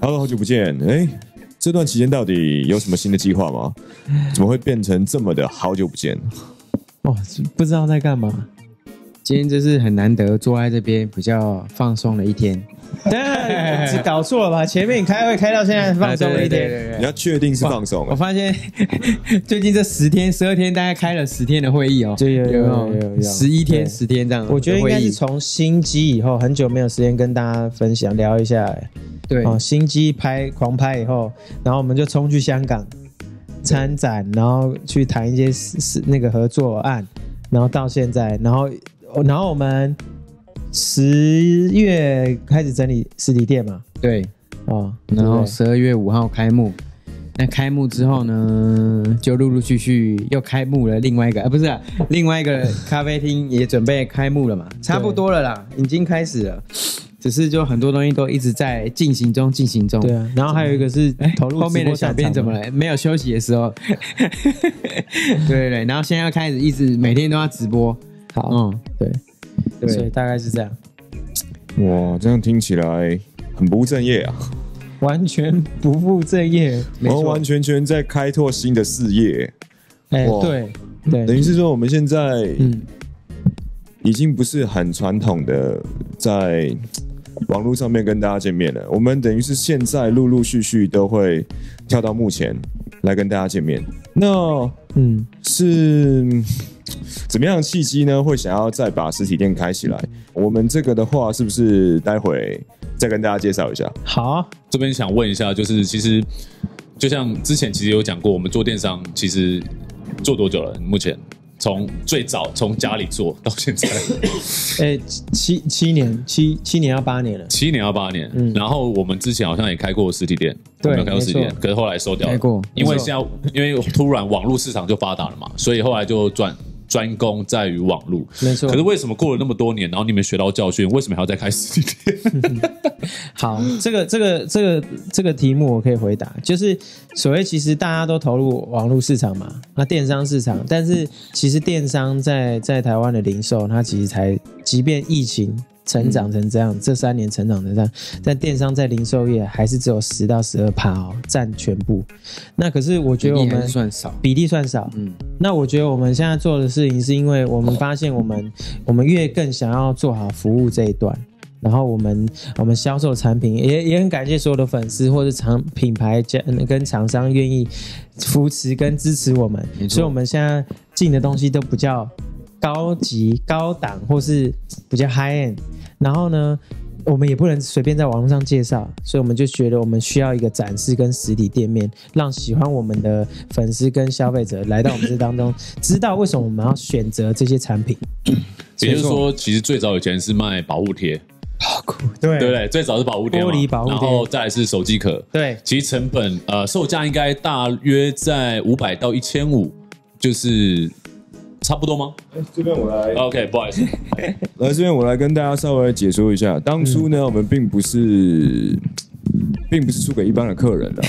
Hello，好久不见。哎，这段期间到底有什么新的计划吗？怎么会变成这么的好久不见？哦，不知道在干嘛。今天就是很难得坐在这边比较放松的一天。是搞错了吧？前面开会开到现在放松了一天，你要确定是放松 我发现最近这十天、十二天，大概开了十天的会议哦，有有有有十一天、十天这样。我觉得应该是从新机以后，很久没有时间跟大家分享聊一下。对哦，新机拍狂拍以后，然后我们就冲去香港参展，然后去谈一些是那个合作案，然后到现在，然后然后我们。十月开始整理实体店嘛？对，哦，然后十二月五号开幕。那开幕之后呢，就陆陆续续又开幕了另外一个，呃，不是另外一个咖啡厅也准备开幕了嘛？差不多了啦，已经开始了，只是就很多东西都一直在进行中，进行中。对啊，然后还有一个是投入后面的小编怎么了？没有休息的时候。对对对，然后现在要开始一直每天都要直播。好，嗯，对。对，大概是这样。哇，这样听起来很不务正业啊！完全不务正业，完完全全在开拓新的事业。哎，对对，等于是说我们现在嗯，已经不是很传统的在网络上面跟大家见面了。我们等于是现在陆陆续续都会跳到目前来跟大家见面。那嗯，是。怎么样的契机呢？会想要再把实体店开起来？我们这个的话，是不是待会再跟大家介绍一下？好，这边想问一下，就是其实就像之前其实有讲过，我们做电商其实做多久了？目前从最早从家里做到现在，哎，七七年，七七年要八年了，七年要八年。嗯，然后我们之前好像也开过实体店，对，开过实体店，可是后来收掉了，因为现在因为突然网络市场就发达了嘛，所以后来就转。专攻在于网络，没错。可是为什么过了那么多年，然后你们学到教训，为什么还要再开实体店？好，这个这个这个这个题目我可以回答，就是所谓其实大家都投入网络市场嘛，那电商市场，但是其实电商在在台湾的零售，它其实才即便疫情。成长成这样，这三年成长成这样，但电商在零售业还是只有十到十二趴哦，占全部。那可是我觉得我们算少，比例算少。嗯，那我觉得我们现在做的事情，是因为我们发现我们我们越更想要做好服务这一段，然后我们我们销售产品也也很感谢所有的粉丝或者厂品牌加跟厂商愿意扶持跟支持我们，所以我们现在进的东西都比较。高级、高档或是比较 high end，然后呢，我们也不能随便在网络上介绍，所以我们就觉得我们需要一个展示跟实体店面，让喜欢我们的粉丝跟消费者来到我们这当中，知道为什么我们要选择这些产品。也就是说，其实最早以前是卖保护贴，好酷，对对不对？最早是保护贴，玻璃保护贴，然后再来是手机壳，对，其实成本呃售价应该大约在五百到一千五，就是。差不多吗？这边我来。OK，不好意思。来这边我来跟大家稍微解说一下，当初呢，我们并不是。并不是输给一般的客人的，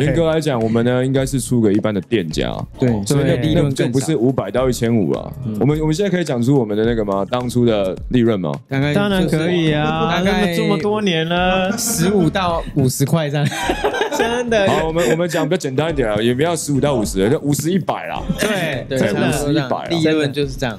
严格来讲，我们呢应该是出给一般的店家。对，所以那利润就不是五百到一千五啊。我们我们现在可以讲出我们的那个吗？当初的利润吗？当然可以啊，大概这么多年了，十五到五十块这样。真的。好，我们我们讲比较简单一点啊，也不要十五到五十，就五十一百啦。对对，五十一百，利润就是这样。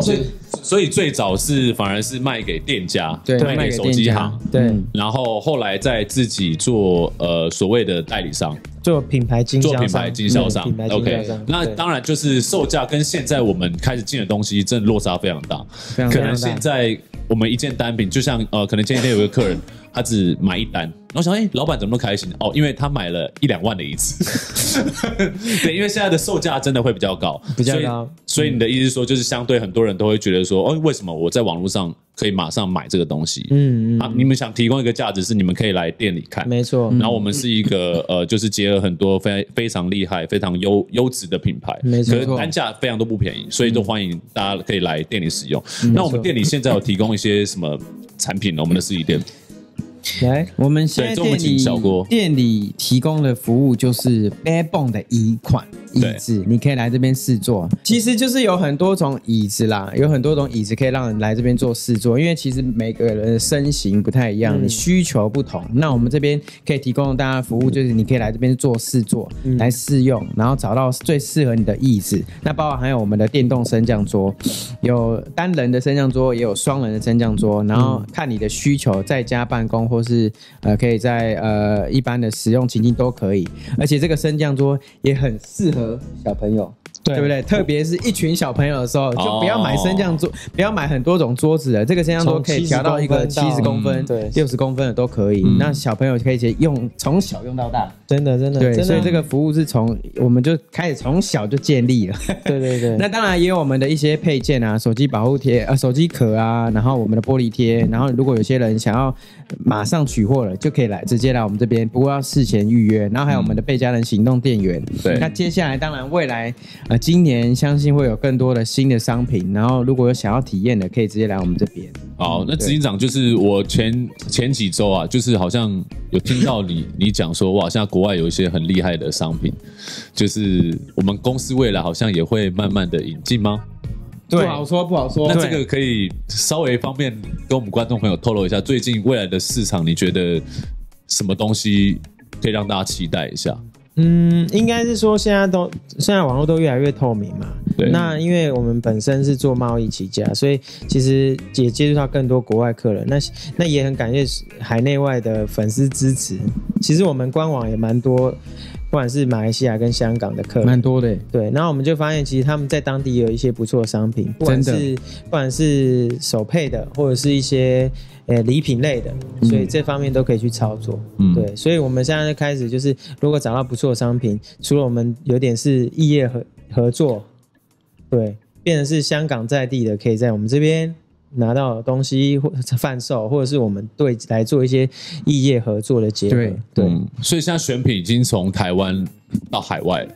所以，所以最早是反而是卖给店家，对，卖给手机行，对。然后后来再自己做呃所谓的代理商，做品牌经销做品牌经销商。品牌经销商。那当然就是售价跟现在我们开始进的东西，真的落差非常大。可能现在我们一件单品，就像呃，可能前几天有个客人，他只买一单。然后想，哎，老板怎么那么开心？哦，因为他买了一两万的一次。对，因为现在的售价真的会比较高，比较高。所以你的意思是说，就是相对很多人都会觉得说，哦，为什么我在网络上可以马上买这个东西？嗯嗯。啊，你们想提供一个价值是，你们可以来店里看。没错。然后我们是一个呃，就是结合很多非非常厉害、非常优优质的品牌，没错。可是单价非常都不便宜，所以都欢迎大家可以来店里使用。那我们店里现在有提供一些什么产品呢？我们的实体店。来，我们现在店里店里提供的服务就是 Barebone 的一款椅子，你可以来这边试坐。其实就是有很多种椅子啦，有很多种椅子可以让人来这边做试坐。因为其实每个人的身形不太一样，你需求不同。那我们这边可以提供大家服务，就是你可以来这边做试坐，来试用，然后找到最适合你的椅子。那包括还有我们的电动升降桌，有单人的升降桌，也有双人的升降桌。然后看你的需求，在家办公或是呃，可以在呃一般的使用情境都可以。而且这个升降桌也很适合小朋友。对不对？特别是一群小朋友的时候，就不要买升降桌，不要买很多种桌子的。这个升降桌可以调到一个七十公分、对六十公分的都可以。那小朋友可以直接用，从小用到大。真的，真的。对，所以这个服务是从我们就开始从小就建立了。对对对。那当然也有我们的一些配件啊，手机保护贴啊，手机壳啊，然后我们的玻璃贴。然后如果有些人想要马上取货了，就可以来直接来我们这边，不过要事前预约。然后还有我们的贝佳人行动电源。对。那接下来当然未来。呃，今年相信会有更多的新的商品，然后如果有想要体验的，可以直接来我们这边。好，那执行长就是我前前几周啊，就是好像有听到你你讲说，哇，现在国外有一些很厉害的商品，就是我们公司未来好像也会慢慢的引进吗？不好说，不好说。那这个可以稍微方便跟我们观众朋友透露一下，最近未来的市场，你觉得什么东西可以让大家期待一下？嗯，应该是说现在都现在网络都越来越透明嘛。对。那因为我们本身是做贸易起家，所以其实也接触到更多国外客人。那那也很感谢海内外的粉丝支持。其实我们官网也蛮多，不管是马来西亚跟香港的客人，蛮多的。对。然后我们就发现，其实他们在当地有一些不错的商品，不管是不管是手配的，或者是一些。呃，礼品类的，所以这方面都可以去操作。嗯，对，所以我们现在开始就是，如果找到不错的商品，除了我们有点是异业合合作，对，变成是香港在地的，可以在我们这边拿到东西或贩售，或者是我们对来做一些异业合作的结合。对，所以现在选品已经从台湾到海外了。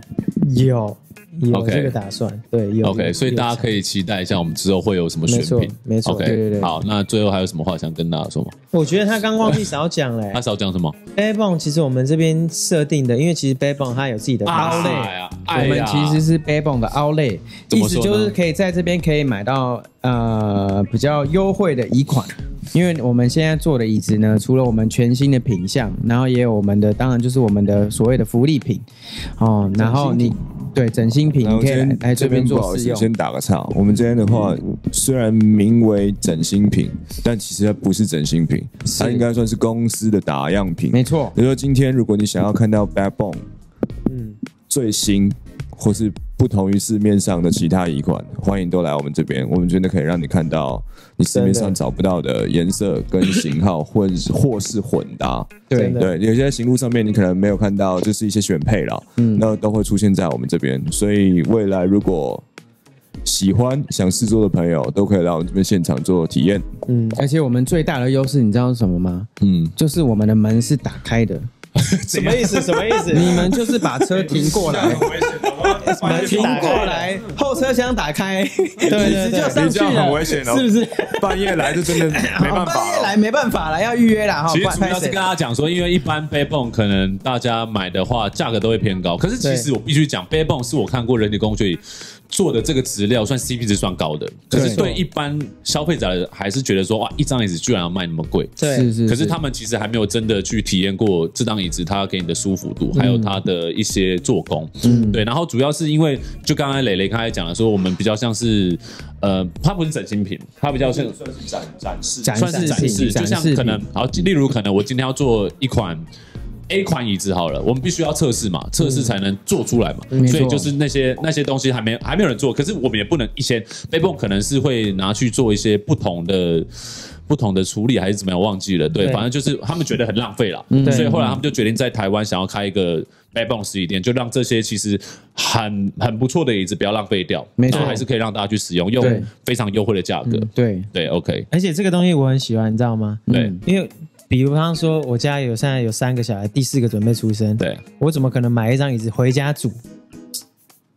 有。有这个打算，对，有 OK，所以大家可以期待一下，我们之后会有什么选品，没错，对对对。好，那最后还有什么话想跟大家说吗？我觉得他刚忘记少讲嘞，他少讲什么 b a b o n 其实我们这边设定的，因为其实 b a b o n 它有自己的凹类啊，我们其实是 b a b o n 的凹类，意思就是可以在这边可以买到呃比较优惠的椅款。因为我们现在做的椅子呢，除了我们全新的品相，然后也有我们的，当然就是我们的所谓的福利品哦。然后你对整新品，你可以来这边做试用。先打个岔，我们这边的话，虽然名为整新品，但其实它不是整新品，它应该算是公司的打样品。没错。比如说今天，如果你想要看到 Backbone，嗯，最新。或是不同于市面上的其他一款，欢迎都来我们这边，我们真的可以让你看到你市面上找不到的颜色跟型号，或或是混搭。对对，有些行路上面你可能没有看到，就是一些选配了，嗯，那都会出现在我们这边。所以未来如果喜欢想试做的朋友，都可以来我们这边现场做体验。嗯，而且我们最大的优势，你知道是什么吗？嗯，就是我们的门是打开的。什么意思？什么意思？你们就是把车停过来，停过来，后车厢打开，对对对，就上去了，很危险哦，是不是？半夜来就真的没办法，半夜来没办法了，要预约了哈。其实主要是跟大家讲说，因为一般背泵可能大家买的话价格都会偏高，可是其实我必须讲，背泵是我看过人体工学做的这个质料算 CP 值算高的，可是对一般消费者还是觉得说哇，一张椅子居然要卖那么贵，对，是是。可是他们其实还没有真的去体验过这张椅子它给你的舒服度，还有它的一些做工，嗯，对。然后主要是因为就刚才磊磊刚才讲的说，我们比较像是呃，它不是整新品，它比较像算是展展示，算是展示，就像可能好，例如可能我今天要做一款。A 款椅子好了，我们必须要测试嘛，测试才能做出来嘛，所以就是那些那些东西还没还没有人做，可是我们也不能一些 b a b o 可能是会拿去做一些不同的不同的处理还是怎么样，忘记了，对，反正就是他们觉得很浪费了，所以后来他们就决定在台湾想要开一个 b a b o 实体店，就让这些其实很很不错的椅子不要浪费掉，没错，还是可以让大家去使用，用非常优惠的价格，对。对，OK，而且这个东西我很喜欢，你知道吗？对，因为。比如方说，我家有现在有三个小孩，第四个准备出生，对。我怎么可能买一张椅子回家煮？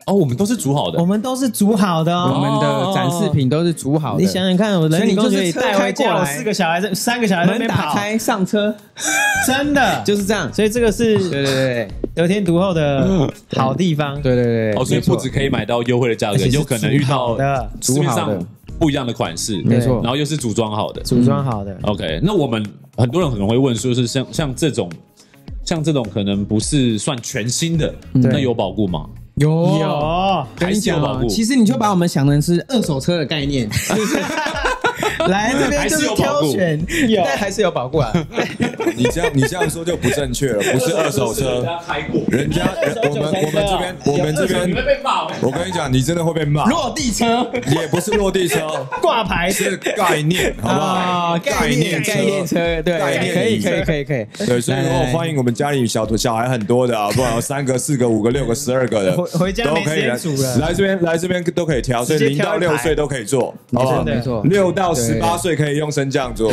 哦，我们都是煮好的。我，们都是煮好的我哦。们的展示品都是煮好的。你想想看，我人理工学里带回过来。四个小孩在三个小孩在那门边跑，打开上车，真的。就是这样。所以这个是对对对。得天独厚的 好地方。对对对对，哦，所以没错。不止可以买到优惠的价格，有可能遇到的。市面煮好的。上不一样的款式，没错。然后又是组装好的。组装好的，OK，那我们很多人可能会问，说是像像这种，像这种可能不是算全新的，那有保固吗？有有还是有保护，其实你就把我们想成是二手车的概念，是不是？来这边就是挑选，有但还是有保护啊。你这样你这样说就不正确了，不是二手车，开过，人家我们我们这边我们这边，被骂。我跟你讲，你真的会被骂，落地车。也不是落地车，挂牌。是概念，好不好？啊，概念概念车，对，概念可以车可以可以可以。对，所以如果来。欢迎我们家里小小孩很多的啊，不管有三个、四个、五个、六个、十二个的，回回家都可以来煮了。来这边来这边都可以挑，所以零到六岁都可以做，好不好？没错。六到十八岁可以用升降桌，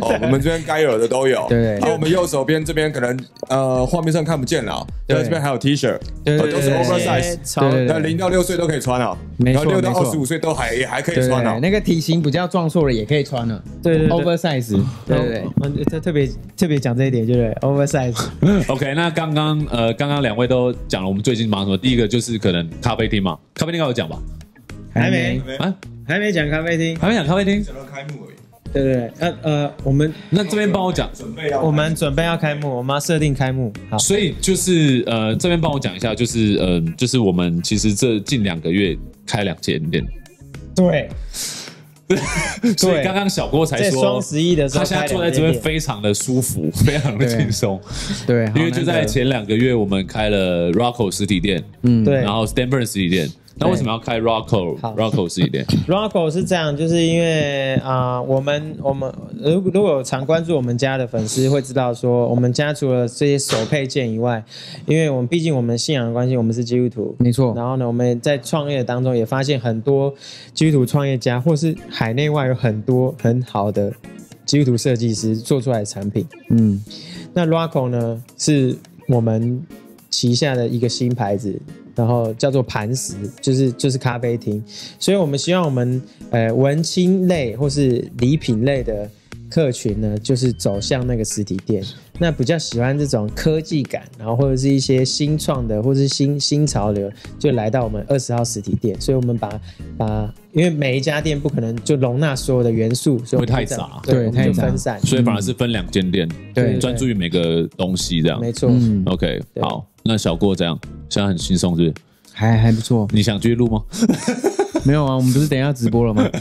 哦，我们这边该有的都有。对。对然后我们右手边这边可能呃画面上看不见了，对。对，这边还有 T 恤，哦都是对对对对 oversize，超对对对。那零到六岁都可以穿啊，没错然后六到二十五岁都还也还可以穿啊，。那个体型比较壮硕的也可以穿了，对对对，oversize，对对特特别特别讲这一点，就是 oversize。OK，那刚刚呃，刚刚两位都讲了，我们最近忙什么？第一个就是可能咖啡厅嘛，咖啡厅要有讲吧？还没。啊，还没讲咖啡厅，还没讲咖啡厅，讲到开幕而已，对对对，呃呃，我们那这边帮我讲。准备要我们准备要开幕，我们要设定开幕。好，所以就是呃，这边帮我讲一下，就是呃，就是我们其实这近两个月开两间店，对，所以刚刚小郭才说双，十一的时候，他现在坐在这边非常的舒服，非常的轻松，对，因为就在前两个月我们开了 Rocco 实体店，嗯。对。然后 Stanford 实体店。那为什么要开 Rocco 好。Rocco 实体店？Rocco 是这样，就是因为啊、我们我们如如果有常关注我们家的粉丝会知道说，我们家除了这些手配件以外，因为我们毕竟我们信仰的关系，我们是基督徒，没错。然后呢，我们在创业当中也发现很多基督徒创业家，或是海内外有很多很好的基督徒设计师做出来的产品。嗯，那 Rocco 呢，是我们旗下的一个新牌子，然后叫做磐石，就是就是咖啡厅，所以我们希望我们呃文青类或是礼品类的客群呢，就是走向那个实体店。那比较喜欢这种科技感，然后或者是一些新创的，或是新新潮流，就来到我们二十号实体店。所以我们把把，因为每一家店不可能就容纳所有的元素，所以会太杂对，就对太杂分散。所以反而是分两间店，对专注于每个东西这样。没错，嗯，OK，好，那小郭这样，现在很轻松是不是？还还不错。你想继续录吗？没有啊，我们不是等一下直播了吗？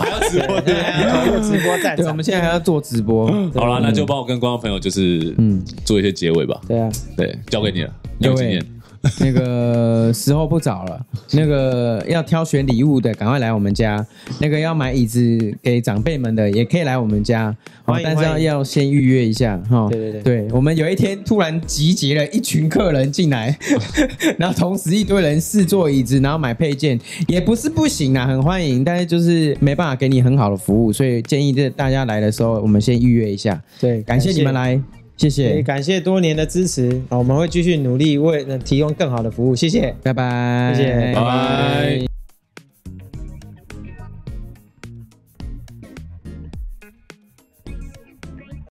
还要直播对啊，投入直播在对，我们。现在还要做直播。好了，那就帮我跟观众朋友就是嗯做一些结尾吧。对啊，对，交给你了，你有经验。那个时候不早了，那个要挑选礼物的，赶快来我们家；那个要买椅子给长辈们的，也可以来我们家。哦但是要要先预约一下哈。对对对对，我们有一天突然集结了一群客人进来，然后同时一堆人试坐椅子，然后买配件，也不是不行啊，很欢迎，但是就是没办法给你很好的服务，所以建议这大家来的时候，我们先预约一下。对，感谢你们来，谢也谢，感谢多年的支持，啊我们会继续努力为呃提供更好的服务，谢谢。拜拜，谢谢拜拜。